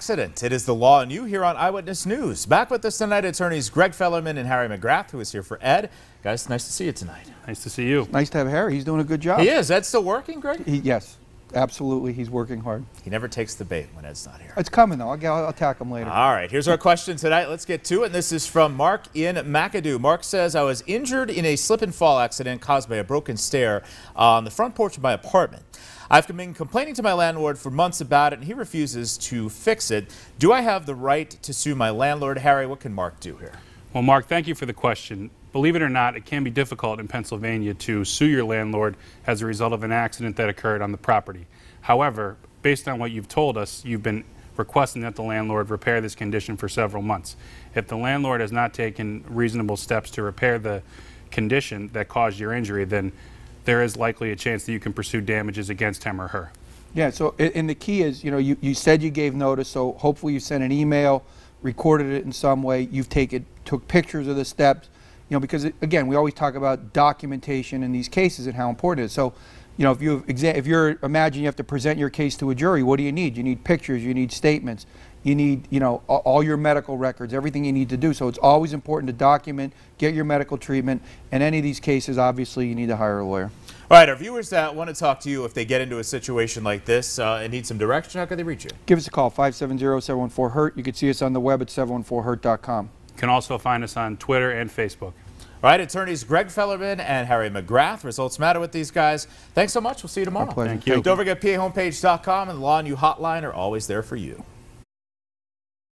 accident. It is the law and you here on Eyewitness News. Back with us tonight, attorneys Greg Fellerman and Harry McGrath, who is here for Ed. Guys, nice to see you tonight. Nice to see you. Nice to have Harry. He's doing a good job. He is. Ed's still working, Greg? He, yes, absolutely. He's working hard. He never takes the bait when Ed's not here. It's coming, though. I'll, I'll attack him later. All right, here's our question tonight. Let's get to it. This is from Mark in McAdoo. Mark says, I was injured in a slip and fall accident caused by a broken stair on the front porch of my apartment. I've been complaining to my landlord for months about it, and he refuses to fix it. Do I have the right to sue my landlord? Harry, what can Mark do here? Well, Mark, thank you for the question. Believe it or not, it can be difficult in Pennsylvania to sue your landlord as a result of an accident that occurred on the property. However, based on what you've told us, you've been requesting that the landlord repair this condition for several months. If the landlord has not taken reasonable steps to repair the condition that caused your injury, then there is likely a chance that you can pursue damages against him or her. Yeah, so, and the key is, you know, you, you said you gave notice, so hopefully you sent an email, recorded it in some way, you've taken, took pictures of the steps, you know, because, it, again, we always talk about documentation in these cases and how important it is. So, you know, if you if you're imagine you have to present your case to a jury, what do you need? You need pictures, you need statements, you need, you know, all your medical records, everything you need to do. So it's always important to document, get your medical treatment. In any of these cases, obviously, you need to hire a lawyer. All right, our viewers that want to talk to you if they get into a situation like this uh, and need some direction, how can they reach you? Give us a call, 570-714-HURT. You can see us on the web at 714hurt.com. You can also find us on Twitter and Facebook. All right, attorneys Greg Fellerman and Harry McGrath. Results matter with these guys. Thanks so much. We'll see you tomorrow. Our pleasure. Thank you. Don't forget, PAHomepage.com and the Law and You hotline are always there for you.